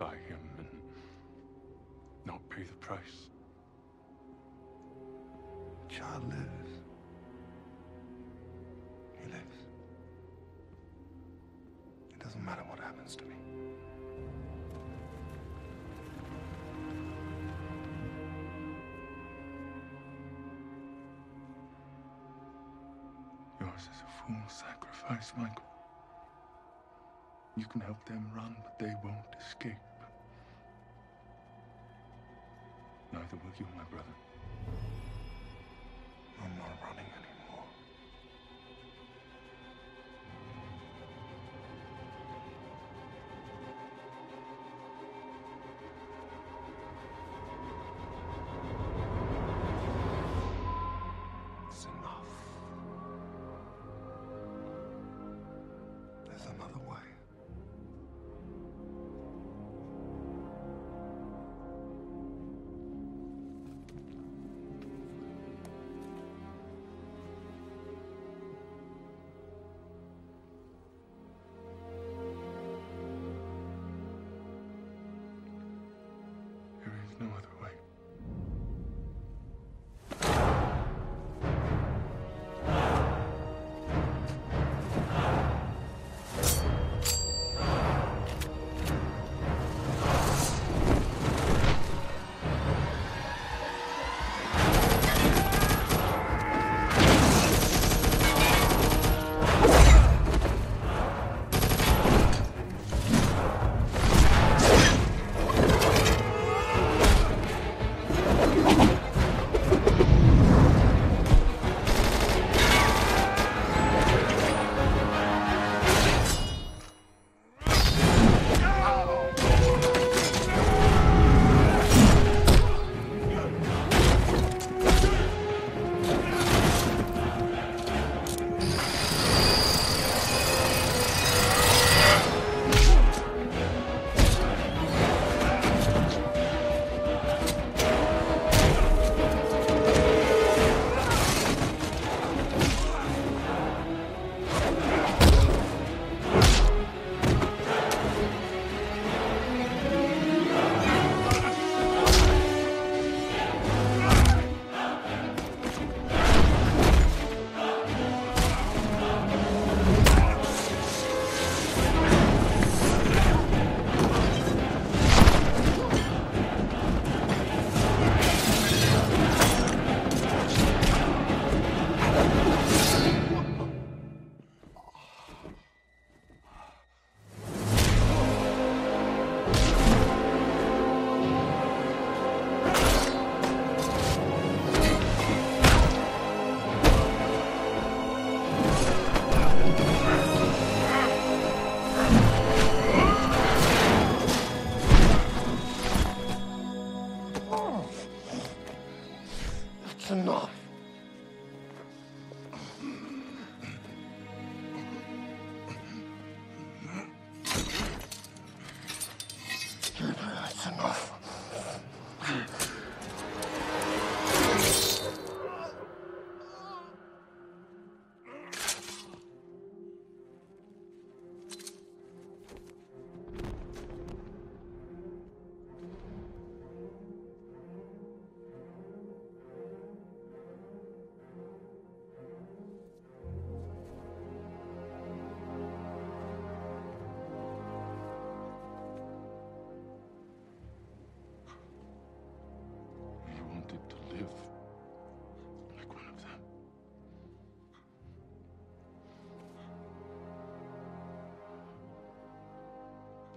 crucify him and not pay the price. The child lives. He lives. It doesn't matter what happens to me. Yours is a fool's sacrifice, Michael. You can help them run, but they won't escape. Neither will you, my brother. I'm not running anymore. No other すん。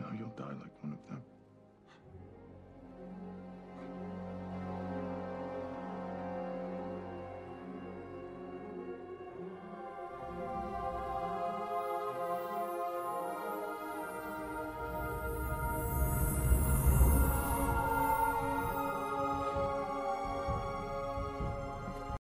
Now you'll die like one of them.